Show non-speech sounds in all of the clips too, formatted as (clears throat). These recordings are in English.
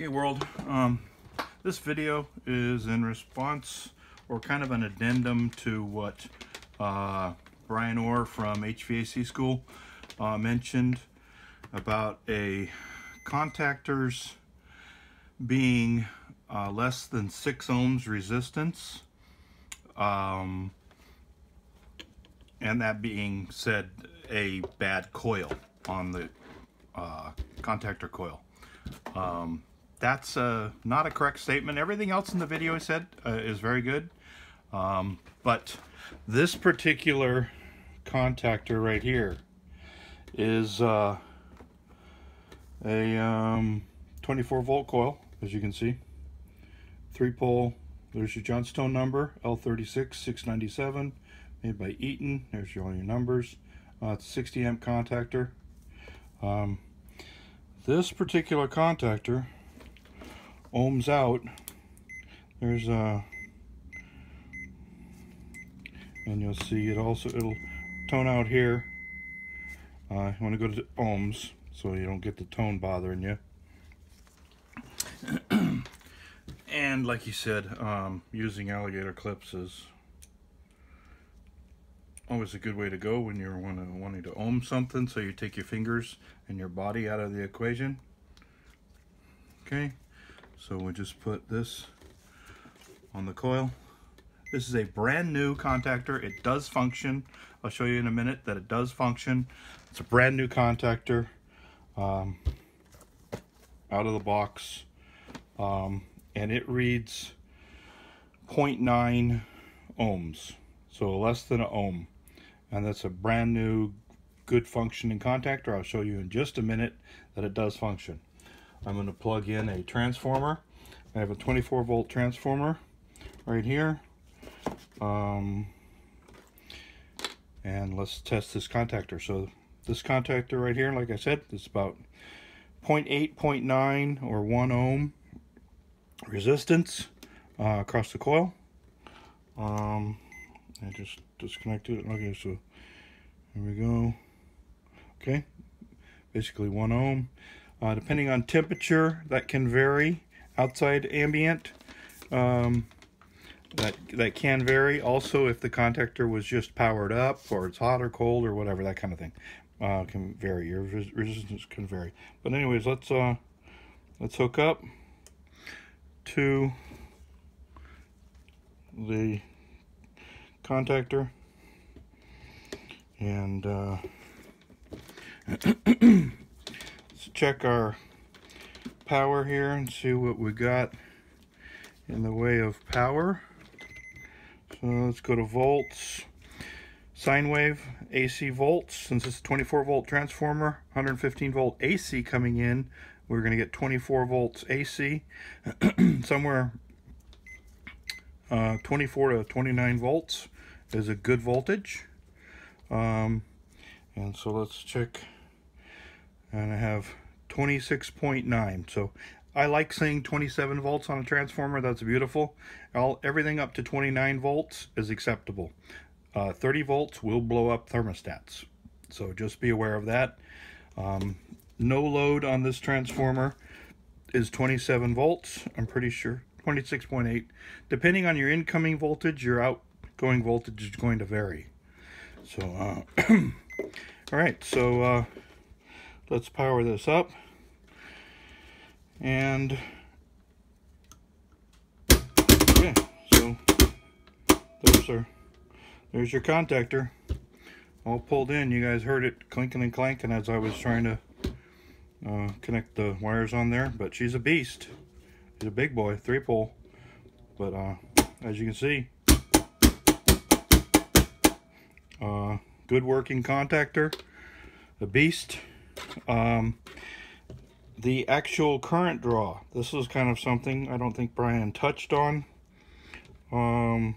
Okay, world. Um, this video is in response or kind of an addendum to what uh, Brian Orr from HVAC School uh, mentioned about a contactors being uh, less than 6 ohms resistance. Um, and that being said, a bad coil on the uh, contactor coil. Um, that's uh, not a correct statement. Everything else in the video I said uh, is very good. Um, but this particular contactor right here is uh, a um, 24 volt coil, as you can see. Three pole, there's your Johnstone number, L36697, made by Eaton. There's your, all your numbers. Uh, it's 60 amp contactor. Um, this particular contactor ohms out there's a and you'll see it also it'll tone out here. Uh, you want to go to ohms so you don't get the tone bothering you. (clears throat) And like you said um, using alligator clips is always a good way to go when you're wanting to ohm something so you take your fingers and your body out of the equation. Okay so we'll just put this on the coil. This is a brand new contactor. It does function. I'll show you in a minute that it does function. It's a brand new contactor um, out of the box. Um, and it reads 0.9 ohms. So less than an ohm. And that's a brand new good functioning contactor. I'll show you in just a minute that it does function. I'm going to plug in a transformer. I have a 24 volt transformer right here. Um, and let's test this contactor. So this contactor right here, like I said, is about 0.8, 0.9 or 1 ohm resistance uh, across the coil. Um, I just disconnected it. Okay, so here we go. Okay, basically 1 ohm. Uh, depending on temperature, that can vary. Outside ambient, um, that that can vary. Also, if the contactor was just powered up, or it's hot or cold, or whatever, that kind of thing, uh, can vary. Your res resistance can vary. But anyways, let's uh, let's hook up to the contactor and uh, (clears throat) check our power here and see what we got in the way of power. So let's go to volts. Sine wave, AC volts. Since it's a 24 volt transformer, 115 volt AC coming in, we're going to get 24 volts AC. (clears throat) Somewhere uh, 24 to 29 volts is a good voltage. Um, and so let's check. And I have 26.9. So I like seeing 27 volts on a transformer. That's beautiful. All Everything up to 29 volts is acceptable. Uh, 30 volts will blow up thermostats. So just be aware of that. Um, no load on this transformer is 27 volts. I'm pretty sure 26.8. Depending on your incoming voltage, your outgoing voltage is going to vary. So, uh, (clears throat) all right. So, uh, let's power this up. And okay so there's our there's your contactor. All pulled in. You guys heard it clinking and clanking as I was trying to uh, connect the wires on there but she's a beast. She's a big boy three pole but uh, as you can see uh, good working contactor a beast um, the actual current draw. This is kind of something I don't think Brian touched on. Um,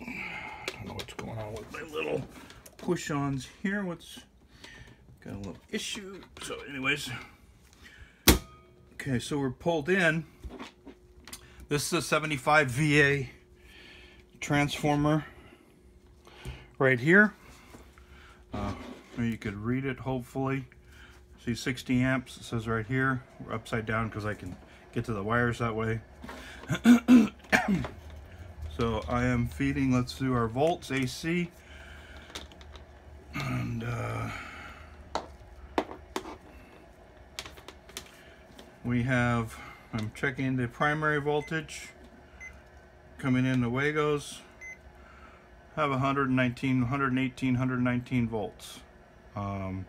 I don't know what's going on with my little push-ons here. What's got a little issue. So anyways, okay, so we're pulled in. This is a 75 VA transformer right here. Uh, you could read it hopefully. See 60 amps, it says right here. We're upside down because I can get to the wires that way. (coughs) so I am feeding, let's do our volts AC. And uh, we have, I'm checking the primary voltage coming in the Wagos. Have 119, 118, 119 volts. Um,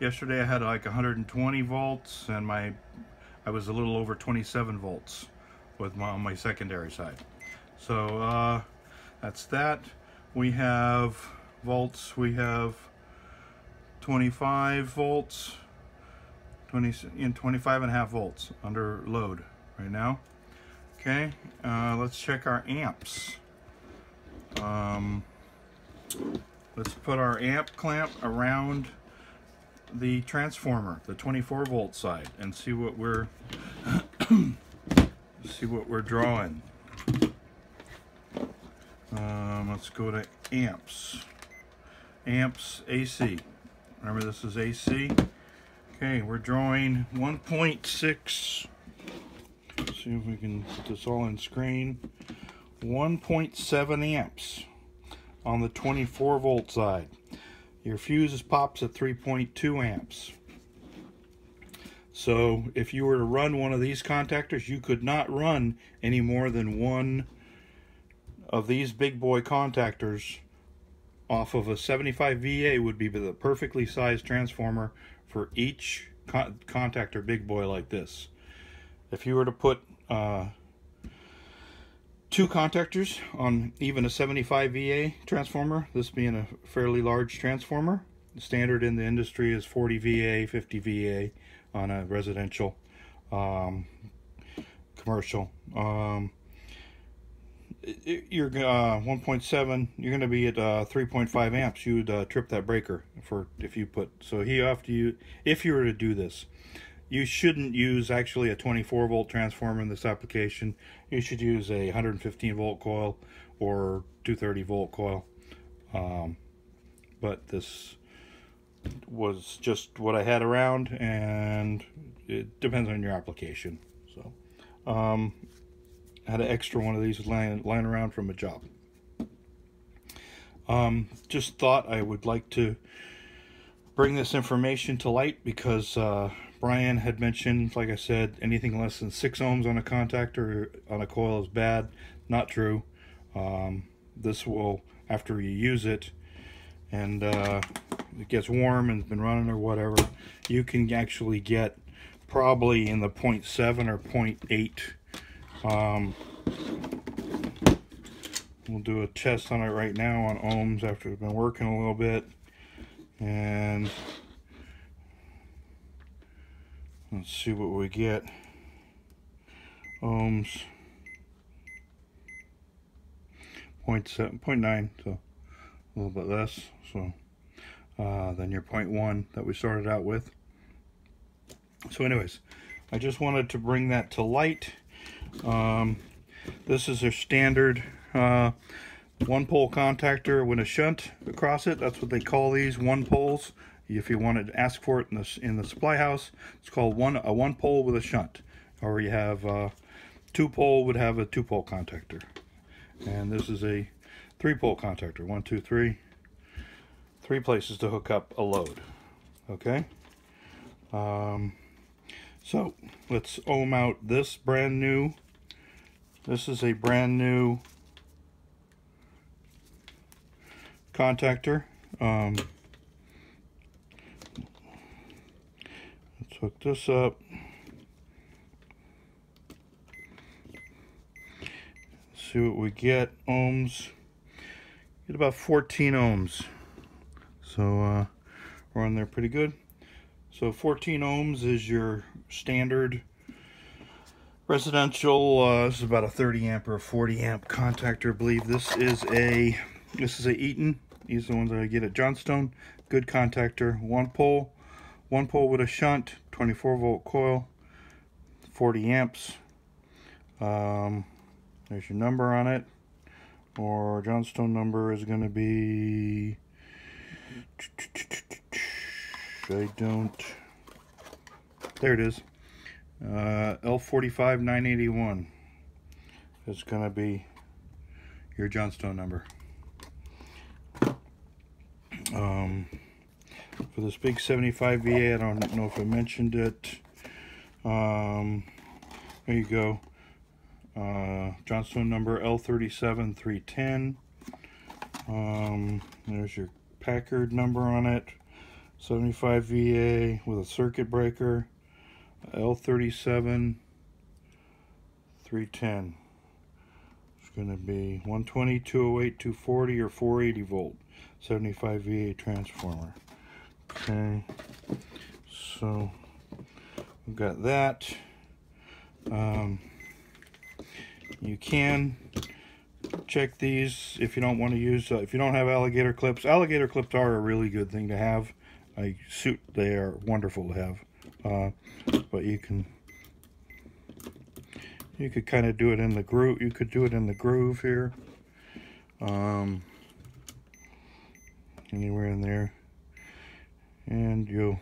yesterday I had like 120 volts and my I was a little over 27 volts with my, on my secondary side. So uh, that's that. We have volts, we have 25 volts, 20 in 25 and a half volts under load right now. Okay, uh, let's check our amps. Um, let's put our amp clamp around the transformer, the 24 volt side, and see what we're (coughs) see what we're drawing. Um, let's go to amps. Amps AC. Remember this is AC. Okay, we're drawing 1.6. See if we can put this all in screen. 1.7 amps on the 24 volt side. Your fuse is pops at 3.2 amps. So if you were to run one of these contactors, you could not run any more than one of these big boy contactors off of a 75 VA would be the perfectly sized transformer for each con contactor big boy like this. If you were to put uh, two contactors on even a 75 VA transformer, this being a fairly large transformer. The standard in the industry is 40 VA, 50 VA on a residential, um, commercial. Um, you're uh, 1.7 you're going to be at uh, 3.5 amps you'd uh, trip that breaker for if you put so he have to use if you were to do this you shouldn't use actually a 24 volt transformer in this application. You should use a 115 volt coil or 230 volt coil. Um, but this was just what I had around and it depends on your application. So um, I had an extra one of these lying, lying around from a job. Um, just thought I would like to bring this information to light because uh, Brian had mentioned, like I said, anything less than 6 ohms on a contactor on a coil is bad. Not true. Um, this will, after you use it, and uh, it gets warm and it's been running or whatever, you can actually get probably in the 0.7 or 0.8. Um, we'll do a test on it right now on ohms after we've been working a little bit. And Let's see what we get. Ohms. 0.7, 0.9, so a little bit less. So uh, than your 0.1 that we started out with. So anyways, I just wanted to bring that to light. Um, this is a standard uh, one pole contactor with a shunt across it. That's what they call these, one poles. If you wanted to ask for it in the, in the supply house, it's called one a one pole with a shunt. Or you have a two pole would have a two pole contactor. And this is a three pole contactor. One, two, three. Three places to hook up a load. Okay. Um, so let's ohm out this brand new. This is a brand new contactor. Um, hook this up. See what we get. Ohms. Get about 14 ohms. So uh, we're on there pretty good. So 14 ohms is your standard residential. Uh, this is about a 30 amp or a 40 amp contactor. I believe this is a this is a Eaton. These are the ones that I get at Johnstone. Good contactor. One pole. One pole with a shunt. 24 volt coil, 40 amps. Um, there's your number on it. Or Johnstone number is going to be. I don't there it is. Uh, L45 981 is going to be your Johnstone number. Um, for this big 75 VA, I don't know if I mentioned it. Um, there you go. Uh, Johnstone number L37 310. Um, there's your Packard number on it. 75 VA with a circuit breaker. L37 310. It's going to be 120, 208, 240, or 480 volt. 75 VA transformer. Okay, so we've got that. Um, you can check these if you don't want to use, uh, if you don't have alligator clips. Alligator clips are a really good thing to have. I suit, they are wonderful to have. Uh, but you can, you could kind of do it in the groove. You could do it in the groove here. Um, anywhere in there. And you'll,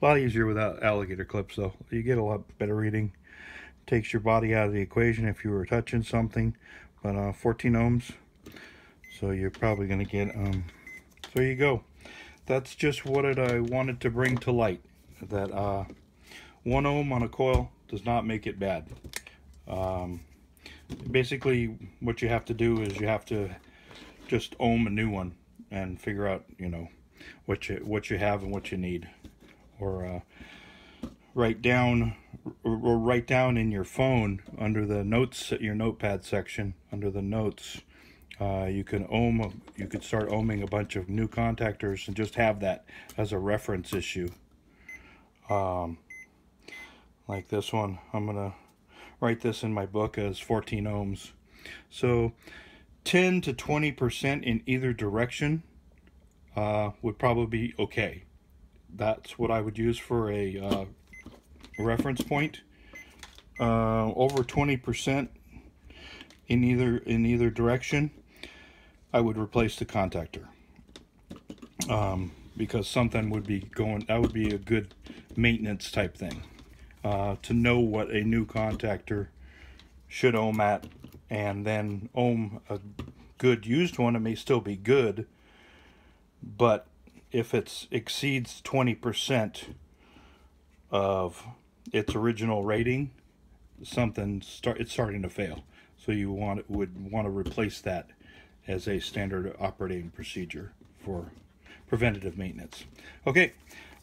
a lot easier without alligator clips though. You get a lot better reading. Takes your body out of the equation if you were touching something. But uh, 14 ohms. So you're probably going to get, um, so you go. That's just what it, I wanted to bring to light. That uh, one ohm on a coil does not make it bad. Um, basically what you have to do is you have to just ohm a new one and figure out you know what you what you have and what you need. Or uh, write down or, write down in your phone under the notes your notepad section under the notes uh, you can ohm you could start ohming a bunch of new contactors and just have that as a reference issue. Um, like this one I'm gonna write this in my book as 14 ohms. So 10 to 20% in either direction uh, would probably be okay. That's what I would use for a uh, reference point. Uh, over 20% in either in either direction, I would replace the contactor. Um, because something would be going, that would be a good maintenance type thing. Uh, to know what a new contactor should ohm at and then ohm a good used one, it may still be good, but if it exceeds 20% of its original rating, something start it's starting to fail. So you want would want to replace that as a standard operating procedure for preventative maintenance. Okay,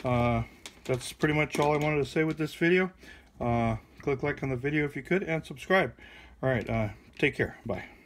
uh, that's pretty much all I wanted to say with this video. Uh, click like on the video if you could and subscribe. All right, uh, Take care. Bye.